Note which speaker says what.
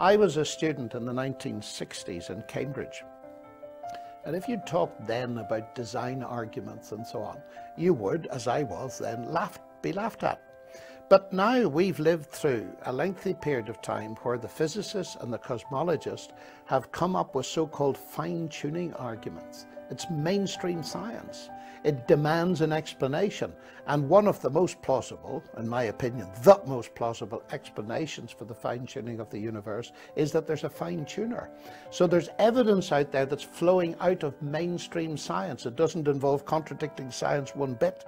Speaker 1: I was a student in the 1960s in Cambridge. And if you talked then about design arguments and so on, you would, as I was then, laughed, be laughed at. But now we've lived through a lengthy period of time where the physicists and the cosmologists have come up with so-called fine-tuning arguments. It's mainstream science. It demands an explanation. And one of the most plausible, in my opinion, the most plausible explanations for the fine-tuning of the universe is that there's a fine-tuner. So there's evidence out there that's flowing out of mainstream science. It doesn't involve contradicting science one bit.